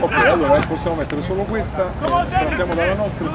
Ok, allora possiamo mettere solo questa, partiamo dalla nostra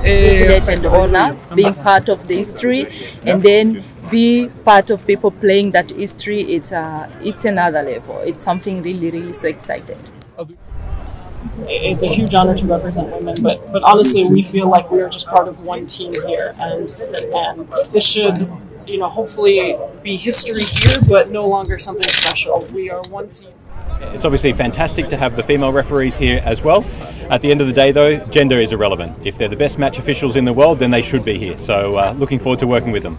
privilege and honor being part of the history and then be part of people playing that history it's uh, it's another level it's something really really so exciting it's a huge honor to represent women, but but honestly, we feel like we are just part of one team here, and and this should, you know, hopefully be history here, but no longer something special. We are one team. It's obviously fantastic to have the female referees here as well. At the end of the day, though, gender is irrelevant. If they're the best match officials in the world, then they should be here. So, uh, looking forward to working with them.